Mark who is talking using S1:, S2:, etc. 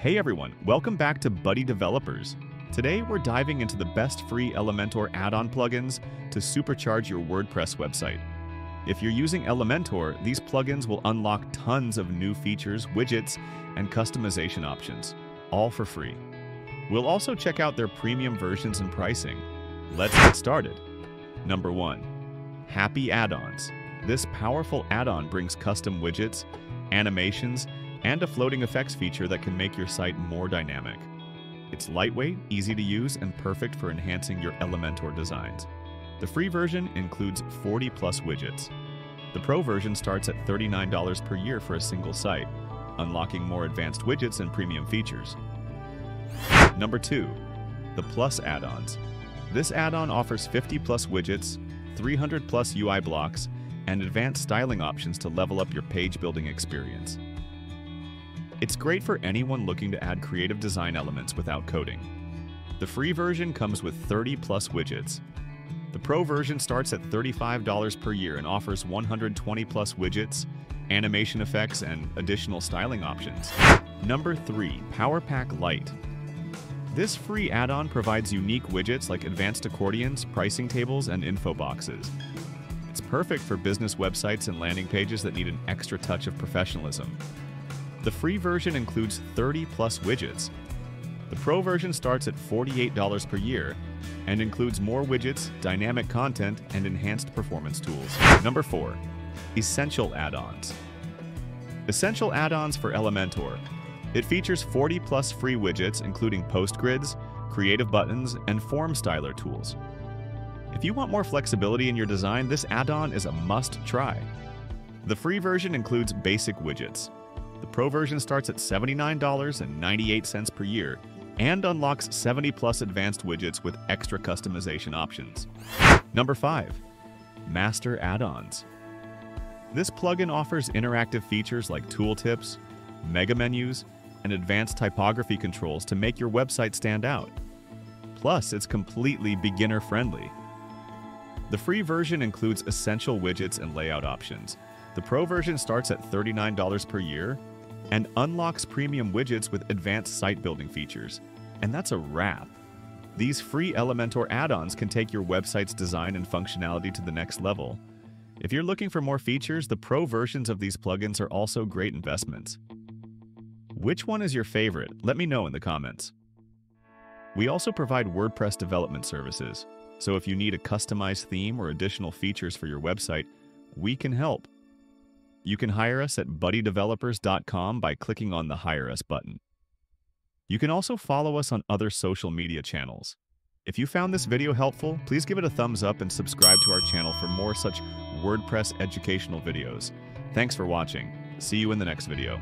S1: Hey everyone, welcome back to Buddy Developers. Today we're diving into the best free Elementor add-on plugins to supercharge your WordPress website. If you're using Elementor, these plugins will unlock tons of new features, widgets, and customization options, all for free. We'll also check out their premium versions and pricing. Let's get started. Number 1. Happy Add-ons. This powerful add-on brings custom widgets, animations, and a floating effects feature that can make your site more dynamic. It's lightweight, easy to use, and perfect for enhancing your Elementor designs. The free version includes 40 plus widgets. The Pro version starts at $39 per year for a single site, unlocking more advanced widgets and premium features. Number 2. The Plus add-ons. This add-on offers 50 plus widgets, 300 plus UI blocks, and advanced styling options to level up your page building experience. It's great for anyone looking to add creative design elements without coding. The free version comes with 30 plus widgets. The Pro version starts at $35 per year and offers 120 plus widgets, animation effects, and additional styling options. Number 3. PowerPack Lite. This free add-on provides unique widgets like advanced accordions, pricing tables, and info boxes. It's perfect for business websites and landing pages that need an extra touch of professionalism. The free version includes 30 plus widgets. The Pro version starts at $48 per year and includes more widgets, dynamic content, and enhanced performance tools. Number 4. Essential Add-ons. Essential Add-ons for Elementor. It features 40 plus free widgets including post grids, creative buttons, and form styler tools. If you want more flexibility in your design, this add-on is a must-try. The free version includes basic widgets, the Pro version starts at $79.98 per year and unlocks 70 plus advanced widgets with extra customization options. Number 5. Master Add-ons. This plugin offers interactive features like tooltips, mega menus, and advanced typography controls to make your website stand out. Plus, it's completely beginner-friendly. The free version includes essential widgets and layout options, the Pro version starts at $39 per year and unlocks premium widgets with advanced site building features. And that's a wrap. These free Elementor add-ons can take your website's design and functionality to the next level. If you're looking for more features, the Pro versions of these plugins are also great investments. Which one is your favorite? Let me know in the comments. We also provide WordPress development services, so if you need a customized theme or additional features for your website, we can help. You can hire us at buddydevelopers.com by clicking on the Hire Us button. You can also follow us on other social media channels. If you found this video helpful, please give it a thumbs up and subscribe to our channel for more such WordPress educational videos. Thanks for watching. See you in the next video.